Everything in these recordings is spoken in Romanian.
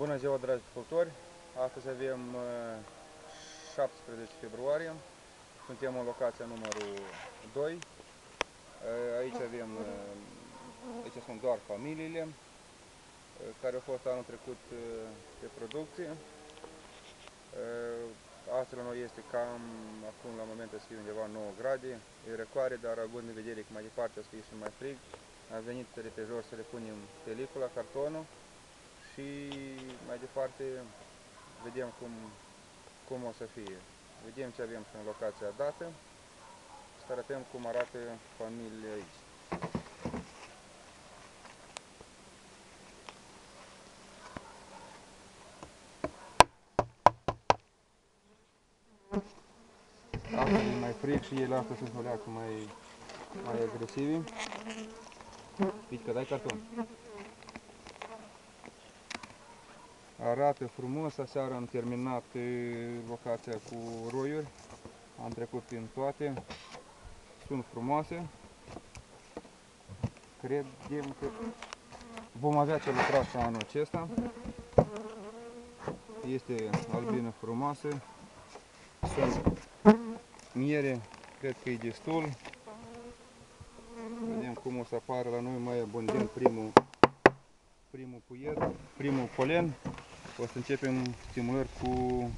Bună ziua, dragi ascultori! Astăzi avem uh, 17 februarie. Suntem în locația numărul 2. Uh, Aici avem, uh, aici sunt doar familiile uh, care au fost anul trecut uh, pe producție. Uh, Astfel la noi este cam, acum la momentul să fie undeva 9 grade, e răcoare, dar având în vedere că mai departe o să fie și mai frig, am venit de pe jos să le punem pelicula, cartonul și mai departe vedem cum, cum o să fie. Vedem ce avem și în locația dată și să arătăm cum arată familiile aici. Asta e mai frig și ele astea sunt o leacă mai, mai agresivi. Pică, dai carton. Arată frumos, aseară am terminat e, locația cu roiuri. Am trecut prin toate. Sunt frumoase. Credem că vom avea ce lucra și anul acesta. Este albină frumoasă. Sunt miere, cred că e destul. Vedem cum o să apară la noi mai abundent primul, primul puiet, primul polen. O să începem stimulări cu,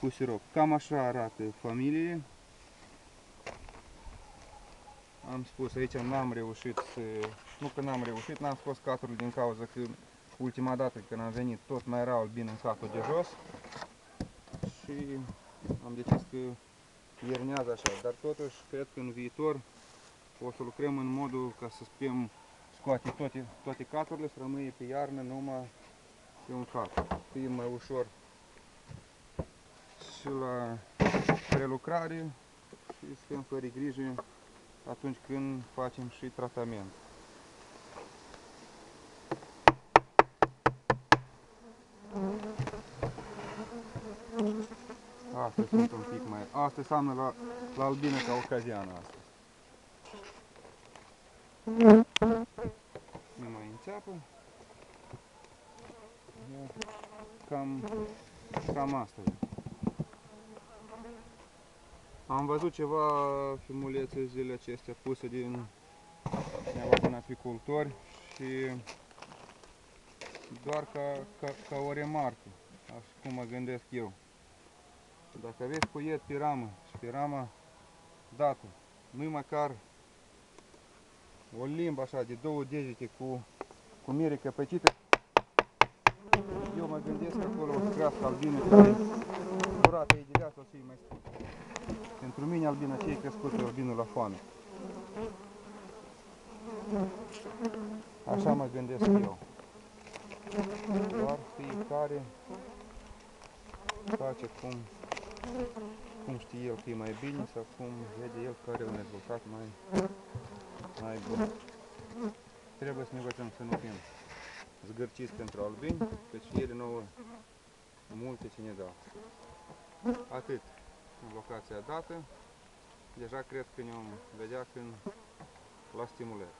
cu sirop. Cam așa arată familie. Am spus, aici n-am reușit să... Nu că n-am reușit, n-am scos caturile din cauza că ultima dată când am venit tot mai erau albine în satul de jos. Și am decis că iernează așa, dar totuși cred că în viitor o să lucrăm în modul ca să putem scoate toate, toate caturile, să rămâie pe iarnă numai pe un cat. Fie mai ușor și la prelucrare și să fim fără grijă atunci când facem și tratament. Astea sunt un pic mai... Asta înseamnă la, la albină ca ocaziană asta. Nu mai înțeapă. Ia, Cam, cam asta e. Am văzut ceva filmulețe zilele acestea puse din cineva din apicultori și doar ca, ca, ca o remarcă, așa cum mă gândesc eu. Dacă aveți puiet pe ramă și pe rama dată, nu măcar o limbă așa de două degete cu, cu miere căpăcită, eu mă gândesc că acolo o să crească albine care durata ei de viață o să fie mai scurtă. Pentru mine albina ce e crescută, albinul la foame. Așa mă gândesc eu. Doar fiecare face cum, cum știe el că e mai bine sau cum vede el care are un rezultat mai, mai bun. Trebuie să ne învățăm să nu fim zgârciți pentru albini, căci ele nouă multe ce ne dau. Atât în locația dată. Deja cred că ne-om vedea când la stimulări.